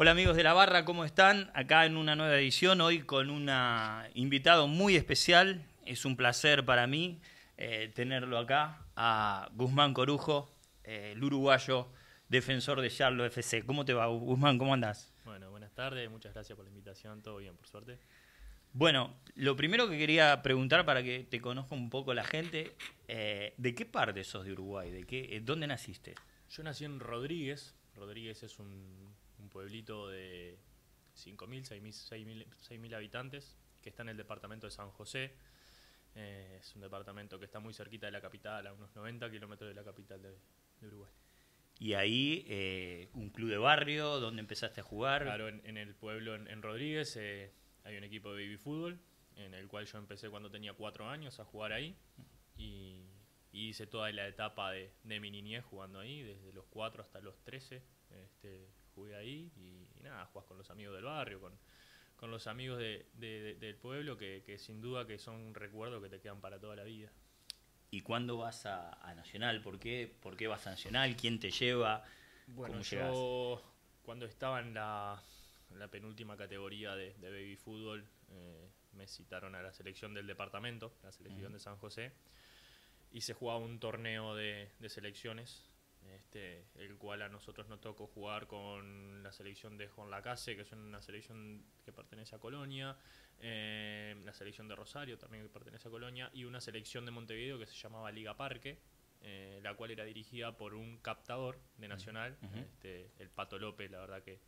Hola amigos de la barra, ¿cómo están? Acá en una nueva edición, hoy con un invitado muy especial. Es un placer para mí eh, tenerlo acá, a Guzmán Corujo, eh, el uruguayo defensor de Charlo FC. ¿Cómo te va, Guzmán? ¿Cómo andás? Bueno, buenas tardes, muchas gracias por la invitación, todo bien, por suerte. Bueno, lo primero que quería preguntar para que te conozca un poco la gente, eh, ¿de qué parte sos de Uruguay? ¿De qué, ¿Dónde naciste? Yo nací en Rodríguez. Rodríguez es un, pueblito de 5.000, 6.000, 6.000 habitantes que está en el departamento de San José. Eh, es un departamento que está muy cerquita de la capital, a unos 90 kilómetros de la capital de, Uruguay. Y ahí, eh, un club de barrio, ¿dónde empezaste a jugar? Claro, en, el pueblo, en, Rodríguez, eh, hay un equipo de baby fútbol, en el cual yo empecé cuando tenía cuatro años a jugar ahí. Y, hice toda la etapa de, mi niñez jugando ahí, desde los cuatro hasta los 13. Este, jugué ahí y, nada, jugás con los amigos del barrio, con, con los amigos de, del pueblo, que, sin duda que son recuerdos que te quedan para toda la vida. ¿Y cuándo vas a, Nacional? ¿Por qué, ¿Por qué vas a Nacional? ¿Quién te lleva? Bueno, yo cuando estaba en la, la penúltima categoría de, baby fútbol, eh, me citaron a la selección del departamento, la selección de San José, y se jugaba un torneo de, de selecciones este, el cual a nosotros nos tocó jugar con la selección de Juan Lacase, que es una selección que pertenece a Colonia, eh, la selección de Rosario también que pertenece a Colonia, y una selección de Montevideo que se llamaba Liga Parque, eh, la cual era dirigida por un captador de Nacional, este, el Pato López, la verdad que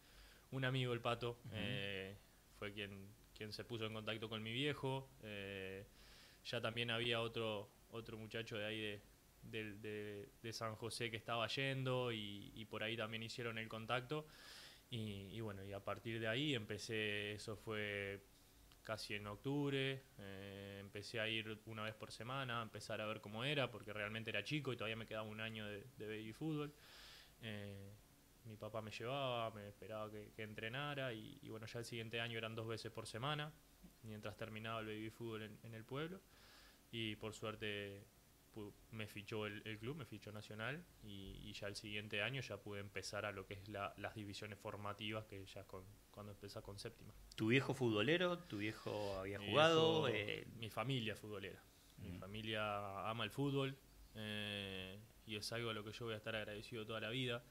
un amigo el Pato, eh, fue quien, quien se puso en contacto con mi viejo, ya también había otro, otro muchacho de ahí de, de, de, San José que estaba yendo y, por ahí también hicieron el contacto. Y, bueno, y a partir de ahí empecé, eso fue casi en octubre, eh, empecé a ir una vez por semana, a empezar a ver cómo era, porque realmente era chico y todavía me quedaba un año de, baby fútbol. Eh, mi papá me llevaba, me esperaba que, entrenara y, bueno, ya el siguiente año eran dos veces por semana, mientras terminaba el baby fútbol en el pueblo. Y por suerte me fichó el, club, me fichó Nacional y, ya el siguiente año ya pude empezar a lo que es las divisiones formativas que ya con, cuando empezó con séptima. ¿Tu viejo futbolero? ¿Tu viejo había jugado? Eh, mi familia futbolera. Mi familia ama el fútbol eh, y es algo a lo que yo voy a estar agradecido toda la vida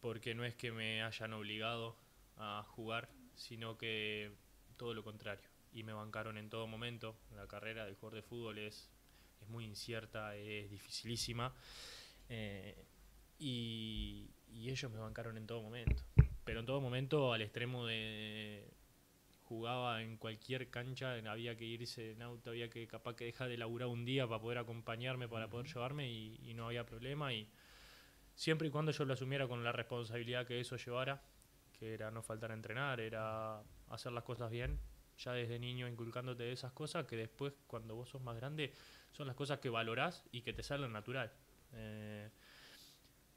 porque no es que me hayan obligado a jugar, sino que todo lo contrario. Y me bancaron en todo momento. La carrera del jugador de fútbol es es muy incierta, es dificilísima. Eh, y, ellos me bancaron en todo momento. Pero en todo momento al extremo de jugaba en cualquier cancha, había que irse en auto, había que capaz que dejar de laburar un día para poder acompañarme, para poder llevarme y, no había problema. Y siempre y cuando yo lo asumiera con la responsabilidad que eso llevara, que era no faltar a entrenar, era hacer las cosas bien, ya desde niño inculcándote esas cosas que después cuando vos sos más grande son las cosas que valorás y que te salen natural. Eh,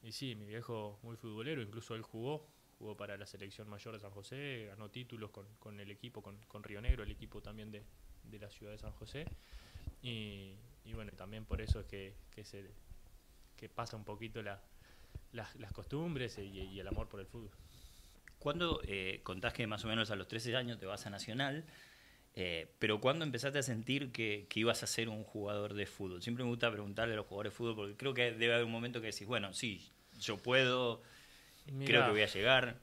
y sí, mi viejo muy futbolero, incluso él jugó, jugó para la selección mayor de San José, ganó títulos con, con el equipo, con, con, Río Negro, el equipo también de, de la ciudad de San José. Y, y bueno, también por eso es que, que, se, que pasa un poquito la, las costumbres y, el amor por el fútbol. Cuando eh, contás que más o menos a los 13 años te vas a Nacional, eh, pero ¿cuándo empezaste a sentir que, ibas a ser un jugador de fútbol? Siempre me gusta preguntarle a los jugadores de fútbol porque creo que debe haber un momento que decís, bueno, sí, yo puedo, creo que voy a llegar.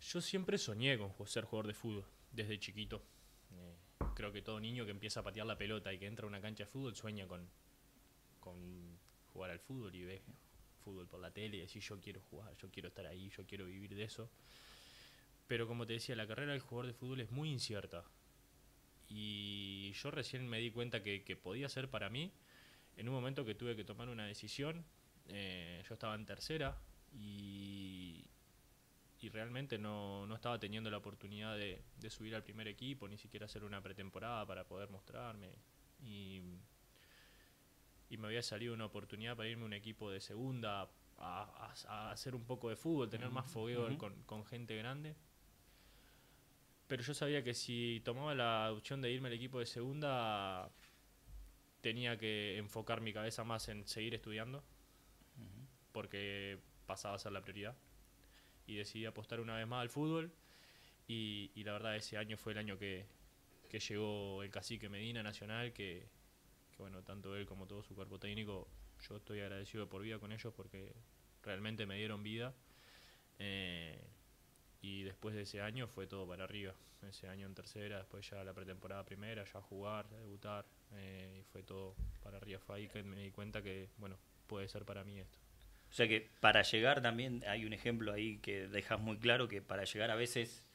Yo siempre soñé con ser jugador de fútbol desde chiquito. Eh, creo que todo niño que empieza a patear la pelota y que entra a una cancha de fútbol sueña con, con jugar al fútbol y ve fútbol por la tele y decir yo quiero jugar, yo quiero estar ahí, yo quiero vivir de eso. Pero como te decía, la carrera del jugador de fútbol es muy incierta y yo recién me di cuenta que, podía ser para mí en un momento que tuve que tomar una decisión. Eh, yo estaba en tercera y, y realmente no, no, estaba teniendo la oportunidad de, subir al primer equipo, ni siquiera hacer una pretemporada para poder mostrarme. Y, y me había salido una oportunidad para irme a un equipo de segunda, a, hacer un poco de fútbol, tener más fogueo con, con gente grande pero yo sabía que si tomaba la opción de irme al equipo de segunda, tenía que enfocar mi cabeza más en seguir estudiando, porque pasaba a ser la prioridad. y decidí apostar una vez más al fútbol. Y, y la verdad, ese año fue el año que, que llegó el cacique Medina Nacional, que, que, bueno, tanto él como todo su cuerpo técnico, yo estoy agradecido de por vida con ellos porque realmente me dieron vida. Eh, y después de ese año fue todo para arriba. Ese año en tercera, después ya la pretemporada primera, ya jugar, debutar, eh, y fue todo para arriba. Fue ahí que me di cuenta que, bueno, puede ser para mí esto. O sea que para llegar también hay un ejemplo ahí que dejas muy claro que para llegar a veces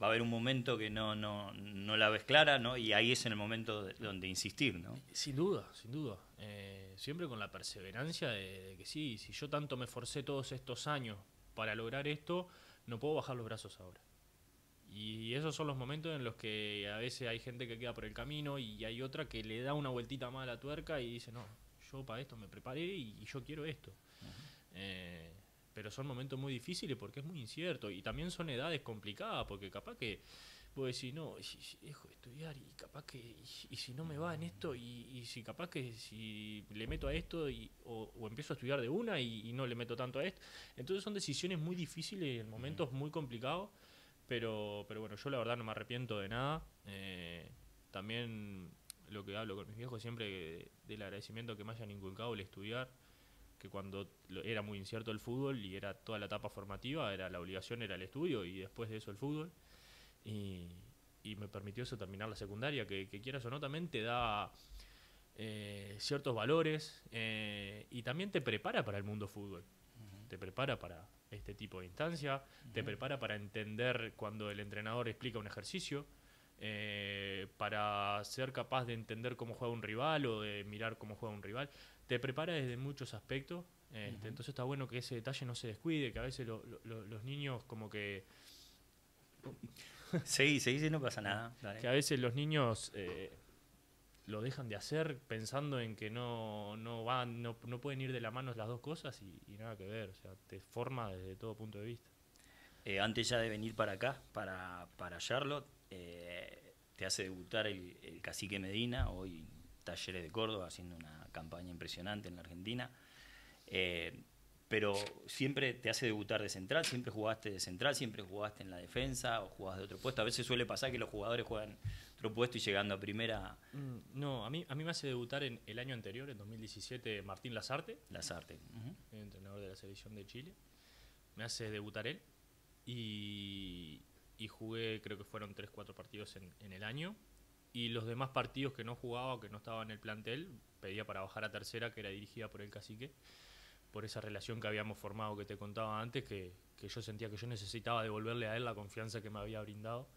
va a haber un momento que no, no, no la ves clara, ¿no? Y ahí es en el momento donde insistir, ¿no? Sin duda, sin duda. Eh, siempre con la perseverancia de, de, que sí, si yo tanto me forcé todos estos años para lograr esto, no puedo bajar los brazos ahora. Y esos son los momentos en los que a veces hay gente que queda por el camino y hay otra que le da una vueltita más a la tuerca y dice, no, yo para esto me preparé y, y yo quiero esto. Uh -huh. eh, pero son momentos muy difíciles porque es muy incierto y también son edades complicadas porque capaz que vos decís, no, y si dejo de estudiar y capaz que, y, y si no me va en esto y, y, si capaz que si le meto a esto y, o, o, empiezo a estudiar de una y, no le meto tanto a esto. Entonces son decisiones muy difíciles en momentos muy complicados, pero, pero bueno, yo la verdad no me arrepiento de nada. Eh, también lo que hablo con mis viejos siempre del agradecimiento que me hayan inculcado el estudiar que cuando era muy incierto el fútbol y era toda la etapa formativa, era la obligación era el estudio y después de eso el fútbol. Y, y me permitió eso terminar la secundaria, que, que quieras o no, también te da eh, ciertos valores eh, y también te prepara para el mundo fútbol. Uh -huh. Te prepara para este tipo de instancia, uh -huh. te prepara para entender cuando el entrenador explica un ejercicio, eh, para ser capaz de entender cómo juega un rival o de mirar cómo juega un rival te prepara desde muchos aspectos. Este, uh -huh. Entonces está bueno que ese detalle no se descuide, que a veces lo, lo, los niños como que... Sí, sí, sí, no pasa nada. Dale. Que a veces los niños eh, lo dejan de hacer pensando en que no, no van, no, no, pueden ir de la mano las dos cosas y, y, nada que ver. O sea, te forma desde todo punto de vista. Eh, antes ya de venir para acá, para, para Charlotte, eh, te hace debutar el, el cacique Medina, hoy Talleres de Córdoba, haciendo una campaña impresionante en la Argentina. Eh, pero siempre te hace debutar de central, siempre jugaste de central, siempre jugaste en la defensa o jugabas de otro puesto. A veces suele pasar que los jugadores juegan otro puesto y llegando a primera. Mm, no, a mí, a mí me hace debutar en el año anterior, en 2017, Martín Lazarte. Lazarte. Uh -huh. el entrenador de la selección de Chile. Me hace debutar él. Y, y jugué, creo que fueron 3-4 partidos en, en el año y los demás partidos que no jugaba o que no estaba en el plantel, pedía para bajar a tercera, que era dirigida por el cacique, por esa relación que habíamos formado que te contaba antes, que, que yo sentía que yo necesitaba devolverle a él la confianza que me había brindado.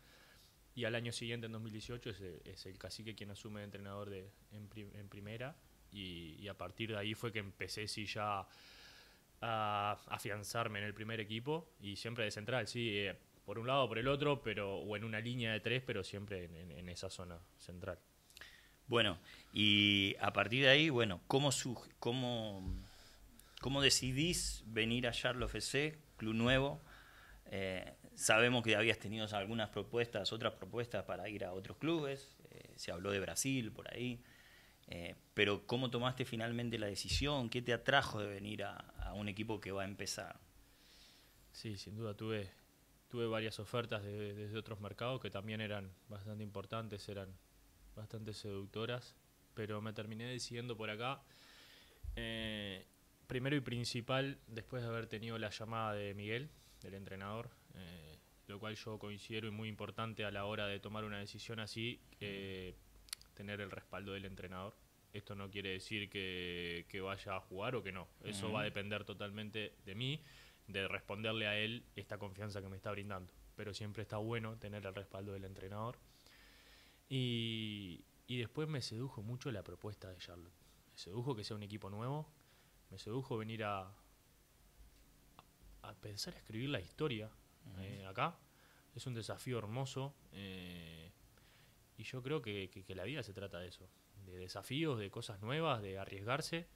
Y al año siguiente, en 2018, es, es el cacique quien asume de entrenador de, en, prim, en primera. Y, a partir de ahí fue que empecé sí ya a afianzarme en el primer equipo y siempre de central, sí. Eh, por un lado por el otro, pero o en una línea de tres, pero siempre en, esa zona central. Bueno, y a partir de ahí, bueno, ¿cómo, cómo, cómo decidís venir a Charlotte FC, club nuevo? Eh, sabemos que habías tenido algunas propuestas, otras propuestas para ir a otros clubes, eh, se habló de Brasil por ahí, eh, pero ¿cómo tomaste finalmente la decisión? ¿Qué te atrajo de venir a, un equipo que va a empezar? Sí, sin duda tuve tuve varias ofertas de, desde otros mercados que también eran bastante importantes, eran bastante seductoras, pero me terminé decidiendo por acá. Primero y principal, después de haber tenido la llamada de Miguel, del entrenador, eh, lo cual yo considero muy importante a la hora de tomar una decisión así, eh, tener el respaldo del entrenador. Esto no quiere decir que, que vaya a jugar o que no, eso uh -huh. va a depender totalmente de mí de responderle a él esta confianza que me está brindando. Pero siempre está bueno tener el respaldo del entrenador. Y, y después me sedujo mucho la propuesta de Charlotte. Me sedujo que sea un equipo nuevo. Me sedujo venir a, a pensar a escribir la historia uh -huh. eh, acá. Es un desafío hermoso. Eh, y yo creo que, que, que la vida se trata de eso. De desafíos, de cosas nuevas, de arriesgarse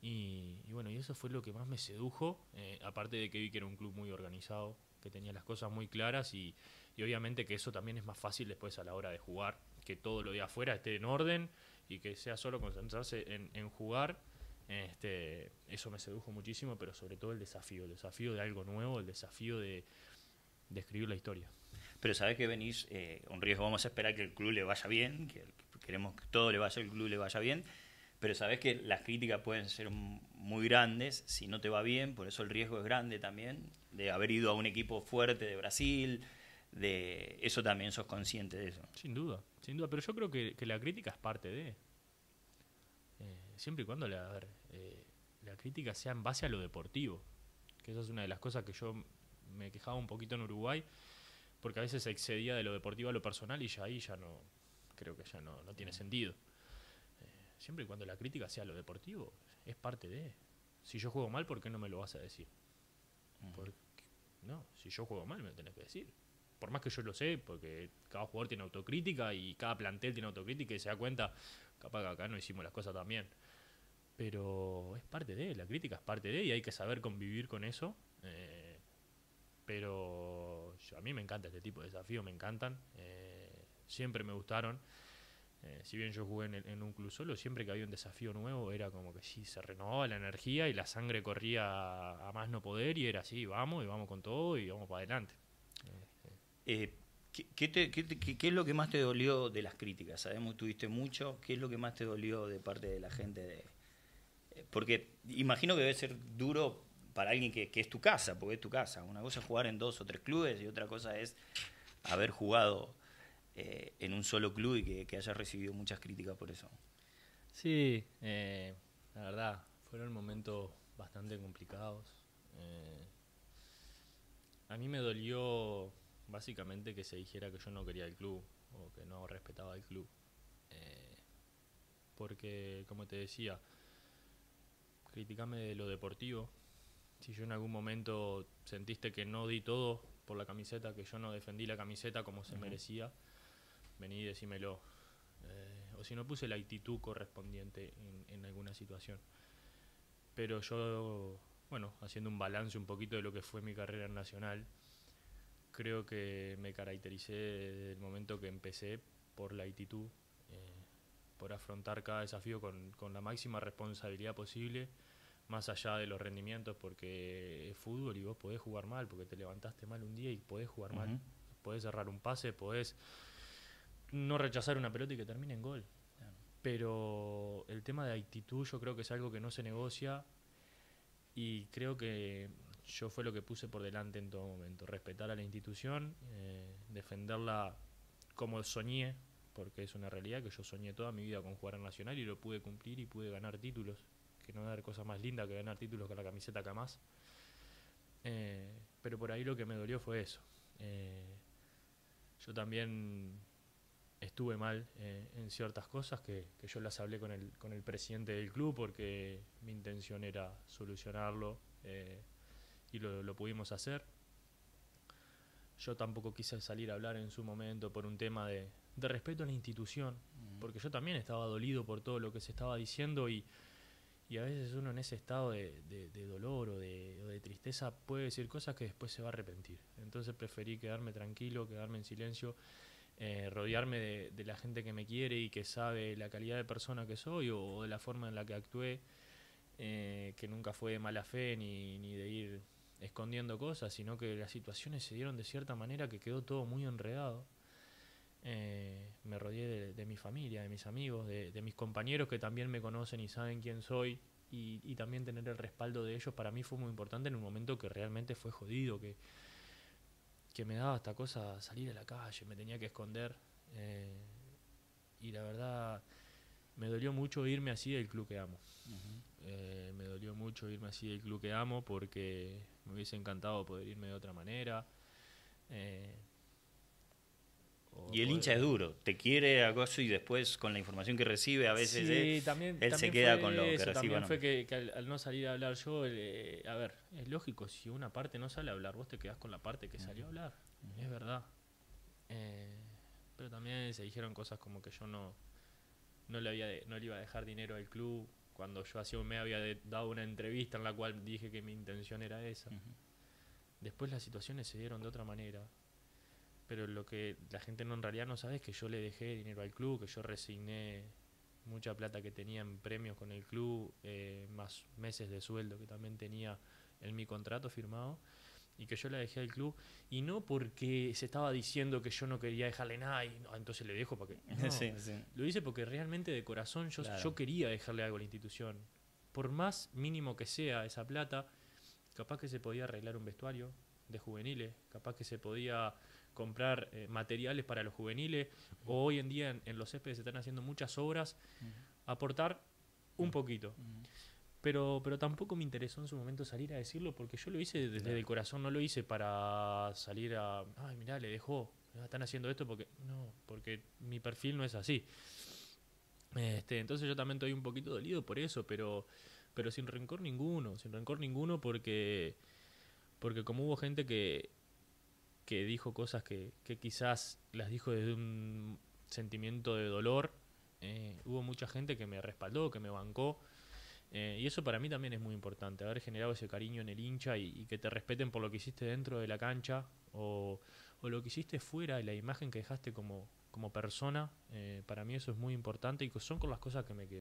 y, y, bueno, y eso fue lo que más me sedujo, eh, aparte de que vi que era un club muy organizado, que tenía las cosas muy claras y, y, obviamente que eso también es más fácil después a la hora de jugar, que todo lo de afuera esté en orden y que sea solo concentrarse en, en jugar Este, eso me sedujo muchísimo, pero sobre todo el desafío, el desafío de algo nuevo, el desafío de, escribir la historia. Pero sabes que venís, eh, un riesgo, vamos a esperar que el club le vaya bien, que queremos que todo le vaya, el club le vaya bien, pero sabes que las críticas pueden ser muy grandes si no te va bien, por eso el riesgo es grande también, de haber ido a un equipo fuerte de Brasil, de eso también sos consciente de eso. Sin duda, sin duda, pero yo creo que, la crítica es parte de... Siempre y cuando la, eh, la crítica sea en base a lo deportivo, que esa es una de las cosas que yo me quejaba un poquito en Uruguay, porque a veces se excedía de lo deportivo a lo personal y ya ahí ya no, creo que ya no, no tiene sentido. Eh, siempre y cuando la crítica sea lo deportivo, es parte de... Si yo juego mal, ¿por qué no me lo vas a decir? no, si yo juego mal, me lo tenés que decir por más que yo lo sé, porque cada jugador tiene autocrítica y cada plantel tiene autocrítica y se da cuenta, capaz que acá no hicimos las cosas tan bien. Pero es parte de, la crítica es parte de, y hay que saber convivir con eso. Eh, pero a mí me encanta este tipo de desafíos, me encantan. Eh, siempre me gustaron. Eh, si bien yo jugué en, un club solo, siempre que había un desafío nuevo era como que sí, se renovaba la energía y la sangre corría a más no poder y era así, vamos y vamos con todo y vamos para adelante. Eh, ¿qué, es lo que más te dolió de las críticas? Sabemos tuviste mucho. ¿Qué es lo que más te dolió de parte de la gente? De, porque imagino que debe ser duro para alguien que, es tu casa, porque es tu casa. Una cosa es jugar en dos o tres clubes y otra cosa es haber jugado eh, en un solo club y que, que, hayas recibido muchas críticas por eso. Sí, la verdad, fueron momentos bastante complicados. a mí me dolió básicamente que se dijera que yo no quería el club o que no respetaba el club. Eh, porque, como te decía, criticame de lo deportivo. Si yo en algún momento sentiste que no di todo por la camiseta, que yo no defendí la camiseta como se merecía, vení y decímelo. Eh, o si no puse la actitud correspondiente en, en alguna situación. Pero yo, bueno, haciendo un balance un poquito de lo que fue mi carrera nacional, creo que me caractericé desde el momento que empecé por la actitud, por afrontar cada desafío con, la máxima responsabilidad posible, más allá de los rendimientos, porque es fútbol y vos podés jugar mal, porque te levantaste mal un día y podés jugar mal. Podés cerrar un pase, podés no rechazar una pelota y que termine en gol. Pero el tema de actitud yo creo que es algo que no se negocia y creo que yo fue lo que puse por delante en todo momento, respetar a la institución, eh, defenderla como soñé, porque es una realidad que yo soñé toda mi vida con jugar en Nacional y lo pude cumplir y pude ganar títulos, que no hay cosa más linda que ganar títulos con la camiseta más. Eh, pero por ahí lo que me dolió fue eso. Eh, yo también estuve mal en ciertas cosas que, que, yo las hablé con el, con el presidente del club porque mi intención era solucionarlo y lo, pudimos hacer. Yo tampoco quise salir a hablar en su momento por un tema de, respeto a la institución, porque yo también estaba dolido por todo lo que se estaba diciendo y, a veces uno en ese estado de, dolor o de, tristeza puede decir cosas que después se va a arrepentir. Entonces preferí quedarme tranquilo, quedarme en silencio, eh, rodearme de, la gente que me quiere y que sabe la calidad de persona que soy o, de la forma en la que actué, eh, que nunca fue de mala fe ni, ni de ir escondiendo cosas, sino que las situaciones se dieron de cierta manera que quedó todo muy enredado. Eh, me rodeé de, mi familia, de mis amigos, de, mis compañeros que también me conocen y saben quién soy, y, también tener el respaldo de ellos para mí fue muy importante en un momento que realmente fue jodido, que, que me daba esta cosa salir a la calle, me tenía que esconder. Eh, y la verdad, me dolió mucho irme así del club que amo. Eh, me dolió mucho irme así del club que amo porque me hubiese encantado poder irme de otra manera. Eh, y el hincha es duro, te quiere acoso y después con la información que recibe a veces eh, también, él se queda con lo que recibe. También fue que, al, no salir a hablar yo, a ver, es lógico, si una parte no sale a hablar, vos te quedás con la parte que salió a hablar, es verdad. pero también se dijeron cosas como que yo no, no, le, había no le iba a dejar dinero al club, cuando yo hacía un mes había dado una entrevista en la cual dije que mi intención era esa. Después las situaciones se dieron de otra manera. Pero lo que la gente no en realidad no sabe es que yo le dejé dinero al club, que yo resigné mucha plata que tenía en premios con el club, eh, más meses de sueldo que también tenía en mi contrato firmado y que yo la dejé al club y no porque se estaba diciendo que yo no quería dejarle nada y no, entonces le dejo porque no, Sí, sí. lo hice porque realmente de corazón yo, Claro. yo quería dejarle algo a la institución por más mínimo que sea esa plata capaz que se podía arreglar un vestuario de juveniles capaz que se podía comprar eh, materiales para los juveniles. O hoy en día en, en los céspedes se están haciendo muchas obras aportar un poquito. Pero, pero tampoco me interesó en su momento salir a decirlo porque yo lo hice desde Claro. el corazón, no lo hice para salir a, ay, mirá, le dejó, están haciendo esto porque, no, porque mi perfil no es así. Este, entonces yo también estoy un poquito dolido por eso, pero, pero sin rencor ninguno, sin rencor ninguno porque, porque como hubo gente que, que dijo cosas que, que quizás las dijo desde un sentimiento de dolor, eh, hubo mucha gente que me respaldó, que me bancó. Eh, y eso para mí también es muy importante, haber generado ese cariño en el hincha y, que te respeten por lo que hiciste dentro de la cancha o, lo que hiciste fuera y la imagen que dejaste como, persona. eh, para mí eso es muy importante y son con las cosas que me quedo.